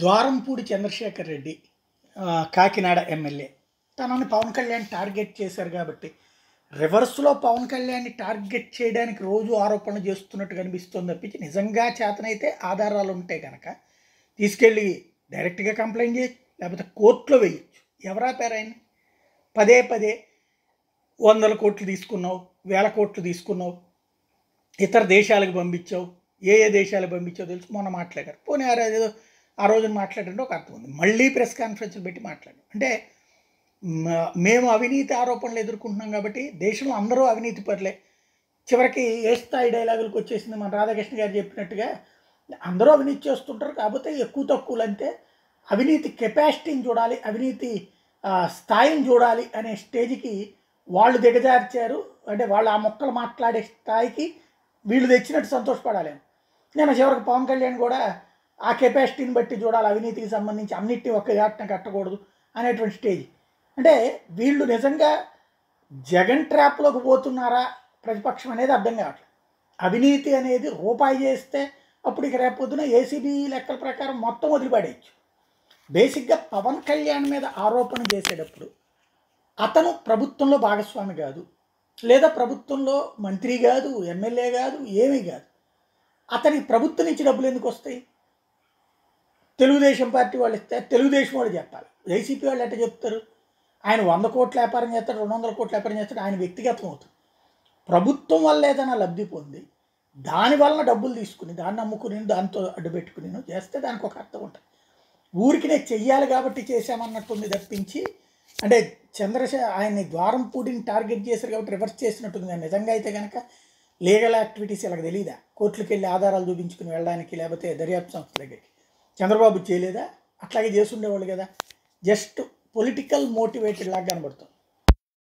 Dwarampudi Chandrasekhar Reddy Kakinada MLA. తనని Pawan Kalyan target చేశారు కాబట్టి రివర్స్లో పవన్ కళ్యాణ్ని టార్గెట్ చేయడానికి రోజు ఆరోపణలు చేస్తున్నట్టు కనిపిస్తుంది తప్పించి నిజంగా చేతనైతే ఆధారాలు ఉంటే కనుక తీసుకెళ్ళి డైరెక్ట్గా కంప్లైంట్ చేయొచ్చు లేకపోతే కోర్టులో వేయచ్చు. ఎవరా పేరు పదే పదే వందల కోట్లు తీసుకున్నావు వేల కోట్లు తీసుకున్నావు ఇతర దేశాలకు పంపించావు ఏ ఏ దేశాలకు పంపించావు తెలుసు మొన్న మాట్లాడారు. పోనీ ఏదో ఆ రోజున మాట్లాడండి ఒక అర్థం ఉంది. మళ్ళీ ప్రెస్ కాన్ఫరెన్స్లు పెట్టి మాట్లాడండి. అంటే మేము అవినీతి ఆరోపణలు ఎదుర్కొంటున్నాం కాబట్టి దేశంలో అందరూ అవినీతి పరులే. చివరికి ఏ స్థాయి డైలాగులకు వచ్చేసింది మన రాధాకృష్ణ గారు చెప్పినట్టుగా అందరూ అవినీతి చేస్తుంటారు కాకపోతే ఎక్కువ తక్కువలు అంతే అవినీతి కెపాసిటీని చూడాలి అవినీతి స్థాయిని చూడాలి అనే స్టేజ్కి వాళ్ళు దిగజార్చారు. అంటే వాళ్ళు ఆ మొక్కలు మాట్లాడే స్థాయికి వీళ్ళు తెచ్చినట్టు సంతోషపడాలి. నేను చివరికి పవన్ కళ్యాణ్ కూడా ఆ కెపాసిటీని బట్టి చూడాలి అవినీతికి సంబంధించి అన్నిటిని ఒక్క దాటిన కట్టకూడదు అనేటువంటి స్టేజ్. అంటే వీళ్ళు నిజంగా జగన్ ట్రాప్లోకి పోతున్నారా? ప్రతిపక్షం అనేది అర్థం కావట్లేదు. అవినీతి అనేది రూపాయి చేస్తే అప్పుడు ఇక రేపొద్దున ఏసీబీ లెక్కల ప్రకారం మొత్తం వదిలిపడేయచ్చు. బేసిక్గా పవన్ కళ్యాణ్ మీద ఆరోపణ చేసేటప్పుడు అతను ప్రభుత్వంలో భాగస్వామి కాదు లేదా ప్రభుత్వంలో మంత్రి కాదు ఎమ్మెల్యే కాదు ఏమీ కాదు. అతనికి ప్రభుత్వం నుంచి డబ్బులు ఎందుకు వస్తాయి? తెలుగుదేశం పార్టీ వాళ్ళు ఇస్తే తెలుగుదేశం వాళ్ళు చెప్పాలి. వైసీపీ వాళ్ళు ఎట్లా చెప్తారు? ఆయన వంద కోట్ల వ్యాపారం చేస్తాడు రెండు వందల కోట్ల వ్యాపారం చేస్తాడు ఆయన వ్యక్తిగతం అవుతుంది ప్రభుత్వం వల్ల ఏదైనా లబ్ధి పొంది దాని వలన డబ్బులు తీసుకుని దాన్ని అమ్ముకుని దాంతో అడ్డు పెట్టుకుని చేస్తే దానికి ఒక అర్థం ఉంటుంది. ఊరికి నేను చెయ్యాలి కాబట్టి చేశామన్నట్టుంది తప్పించి అంటే చంద్రశేఖర్ ఆయన్ని ద్వారం పూడిని టార్గెట్ చేశారు కాబట్టి రివర్స్ చేసినట్టుంది. కానీ నిజంగా అయితే కనుక లీగల్ యాక్టివిటీస్ ఇలా తెలియదా కోర్టులకు వెళ్ళి ఆధారాలు చూపించుకుని వెళ్ళడానికి లేకపోతే దర్యాప్తు సంస్థ దగ్గరికి? చంద్రబాబు చేయలేదా? అట్లాగే చేసి కదా. జస్ట్ పొలిటికల్ మోటివేటెడ్ లాగా కనబడుతుంది